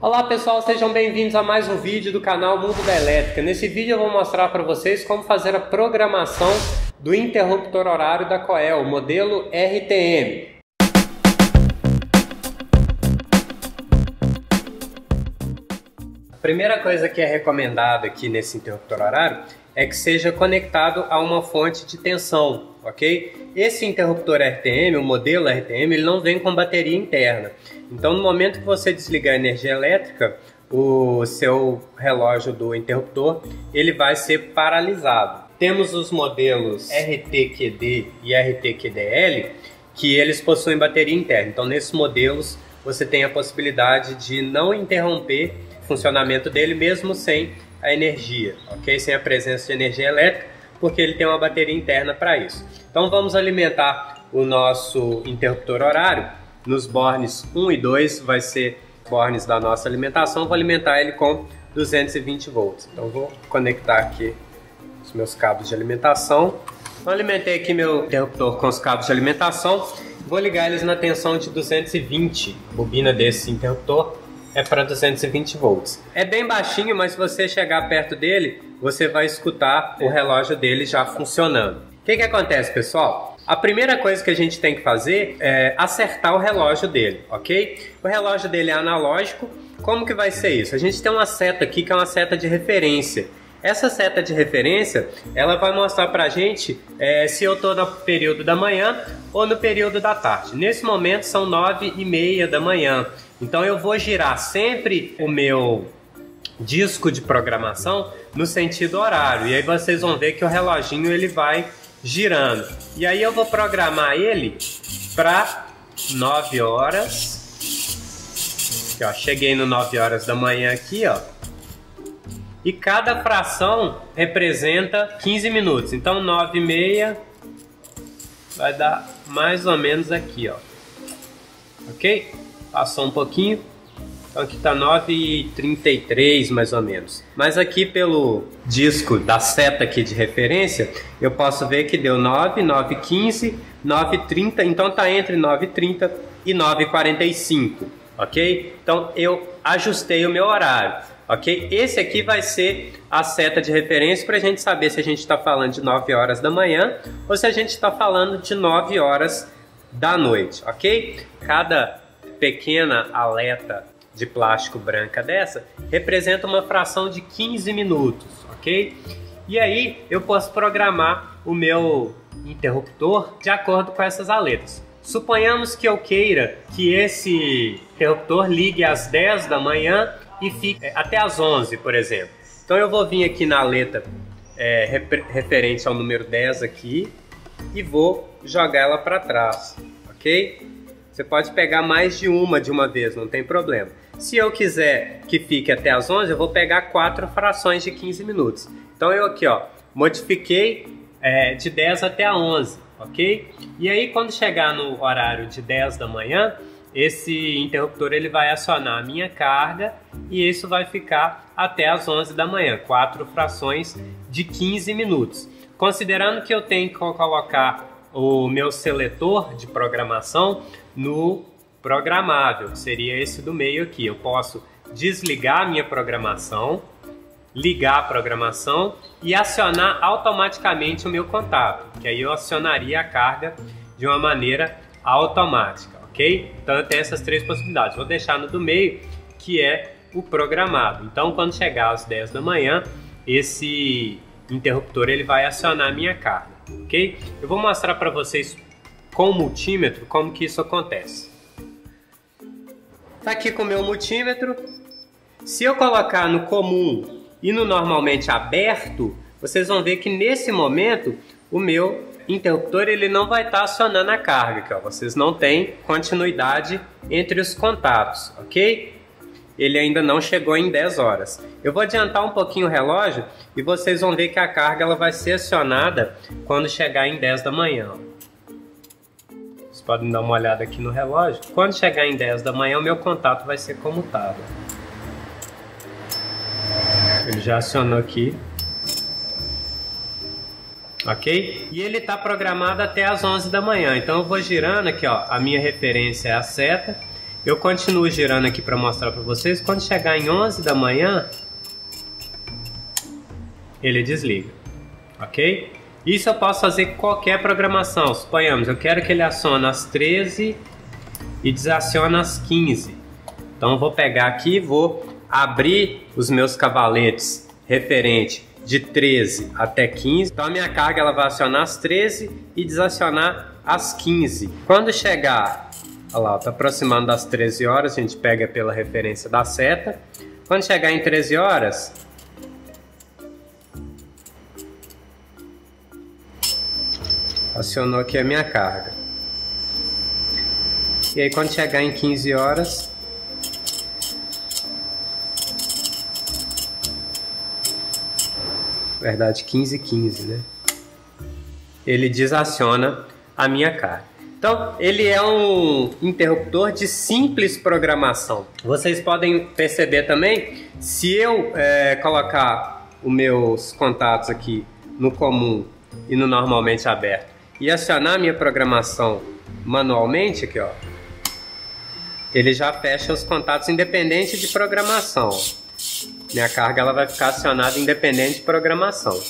Olá pessoal, sejam bem-vindos a mais um vídeo do canal Mundo da Elétrica. Nesse vídeo eu vou mostrar para vocês como fazer a programação do interruptor horário da Coel, modelo RTM. A primeira coisa que é recomendada aqui nesse interruptor horário é que seja conectado a uma fonte de tensão, ok? Esse interruptor RTM, o modelo RTM, ele não vem com bateria interna. Então, no momento que você desligar a energia elétrica, o seu relógio do interruptor ele vai ser paralisado. Temos os modelos RTQD e RTQDL que eles possuem bateria interna. Então, nesses modelos você tem a possibilidade de não interromper funcionamento dele mesmo sem a energia, ok? Sem a presença de energia elétrica, porque ele tem uma bateria interna para isso. Então, vamos alimentar o nosso interruptor horário nos bornes 1 e 2 vai ser bornes da nossa alimentação, vou alimentar ele com 220 volts. Então vou conectar aqui os meus cabos de alimentação. Alimentei aqui meu interruptor com os cabos de alimentação. Vou ligar eles na tensão de 220. A bobina desse interruptor é para 220 volts. É bem baixinho, mas se você chegar perto dele, você vai escutar o relógio dele já funcionando. O que, que acontece, pessoal? A primeira coisa que a gente tem que fazer é acertar o relógio dele, ok? O relógio dele é analógico. Como que vai ser isso? A gente tem uma seta aqui que é uma seta de referência. Essa seta de referência, ela vai mostrar pra gente é, se eu estou no período da manhã ou no período da tarde. Nesse momento são nove e meia da manhã. Então eu vou girar sempre o meu disco de programação no sentido horário. E aí vocês vão ver que o reloginho ele vai girando. E aí eu vou programar ele para 9 horas. Aqui, ó, cheguei no 9 horas da manhã aqui, ó. E cada fração representa 15 minutos. Então 9 e meia vai dar mais ou menos aqui, ó. OK? Passou um pouquinho. Então aqui está 9,33 mais ou menos. Mas aqui pelo disco da seta aqui de referência, eu posso ver que deu 9, 9,15, 9,30. Então está entre 9,30 e 9,45, ok? Então eu ajustei o meu horário, ok? Esse aqui vai ser a seta de referência para a gente saber se a gente está falando de 9 horas da manhã ou se a gente está falando de 9 horas da noite, ok? Cada pequena aleta de plástico branca dessa representa uma fração de 15 minutos, ok? E aí eu posso programar o meu interruptor de acordo com essas aletas. Suponhamos que eu queira que esse interruptor ligue às 10 da manhã e fique até às 11, por exemplo. Então eu vou vir aqui na aleta é, referente ao número 10 aqui e vou jogar ela para trás, ok? Você pode pegar mais de uma de uma vez, não tem problema. Se eu quiser que fique até as 11, eu vou pegar quatro frações de 15 minutos. Então eu aqui, ó, modifiquei é, de 10 até a 11, ok? E aí quando chegar no horário de 10 da manhã, esse interruptor ele vai acionar a minha carga e isso vai ficar até as 11 da manhã, quatro frações de 15 minutos. Considerando que eu tenho que colocar o meu seletor de programação no programável, que seria esse do meio aqui. Eu posso desligar a minha programação, ligar a programação e acionar automaticamente o meu contato, que aí eu acionaria a carga de uma maneira automática, ok? Então tenho essas três possibilidades. Vou deixar no do meio, que é o programado. Então quando chegar às 10 da manhã, esse interruptor ele vai acionar a minha carga, ok? Eu vou mostrar para vocês com o multímetro como que isso acontece. Tá aqui com o meu multímetro. Se eu colocar no comum e no normalmente aberto, vocês vão ver que nesse momento o meu interruptor ele não vai estar tá acionando a carga, que ó, vocês não têm continuidade entre os contatos, ok? Ele ainda não chegou em 10 horas. Eu vou adiantar um pouquinho o relógio e vocês vão ver que a carga ela vai ser acionada quando chegar em 10 da manhã. Ó podem dar uma olhada aqui no relógio. Quando chegar em 10 da manhã, o meu contato vai ser comutado. Ele já acionou aqui. Ok? E ele está programado até as 11 da manhã. Então eu vou girando aqui, ó. A minha referência é a seta. Eu continuo girando aqui para mostrar para vocês. Quando chegar em 11 da manhã, ele desliga, ok? Isso eu posso fazer qualquer programação. Suponhamos, eu quero que ele acione às 13 e desacione às 15. Então vou pegar aqui, vou abrir os meus cavaletes referente de 13 até 15. Então a minha carga ela vai acionar às 13 e desacionar às 15. Quando chegar, olha lá, está aproximando das 13 horas, a gente pega pela referência da seta. Quando chegar em 13 horas, acionou aqui a minha carga. E aí quando chegar em 15 horas, verdade 15 15, né? Ele desaciona a minha carga. Então, ele é um interruptor de simples programação. Vocês podem perceber também, se eu é, colocar os meus contatos aqui no comum e no normalmente aberto e acionar minha programação manualmente aqui, ó, ele já fecha os contatos independente de programação. Minha carga ela vai ficar acionada independente de programação.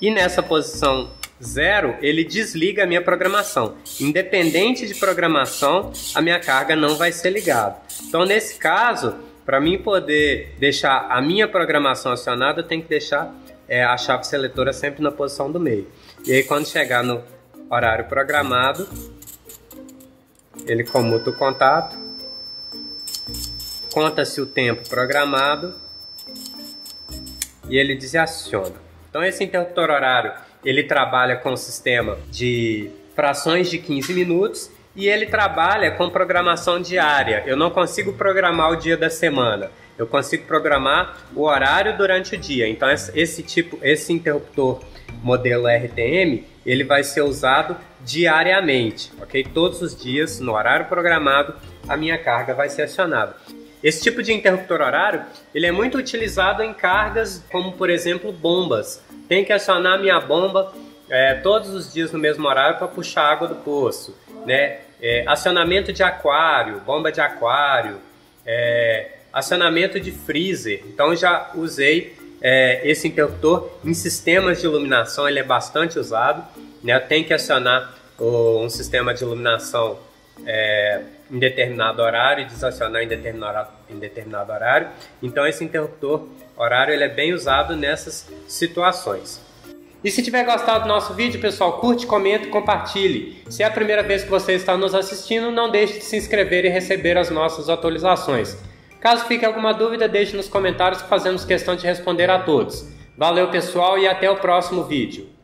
E nessa posição zero, ele desliga a minha programação. Independente de programação, a minha carga não vai ser ligada. Então, nesse caso, para mim poder deixar a minha programação acionada, eu tenho que deixar é, a chave seletora sempre na posição do meio. E aí quando chegar no horário programado, ele comuta o contato, conta-se o tempo programado e ele desaciona. Então esse interruptor horário, ele trabalha com o sistema de frações de 15 minutos e ele trabalha com programação diária. Eu não consigo programar o dia da semana. Eu consigo programar o horário durante o dia. Então esse tipo, esse interruptor modelo RTM, ele vai ser usado diariamente, ok? Todos os dias, no horário programado, a minha carga vai ser acionada. Esse tipo de interruptor horário, ele é muito utilizado em cargas como, por exemplo, bombas. Tem que acionar minha bomba é, todos os dias no mesmo horário para puxar água do poço, né? É, acionamento de aquário, bomba de aquário, é, acionamento de freezer. Então já usei é, esse interruptor em sistemas de iluminação, ele é bastante usado. Né? Tem que acionar o, um sistema de iluminação é, em determinado horário e desacionar em determinado, em determinado horário. Então esse interruptor horário ele é bem usado nessas situações. E se tiver gostado do nosso vídeo, pessoal, curte, comente e compartilhe. Se é a primeira vez que você está nos assistindo, não deixe de se inscrever e receber as nossas atualizações. Caso fique alguma dúvida, deixe nos comentários que fazemos questão de responder a todos. Valeu pessoal e até o próximo vídeo.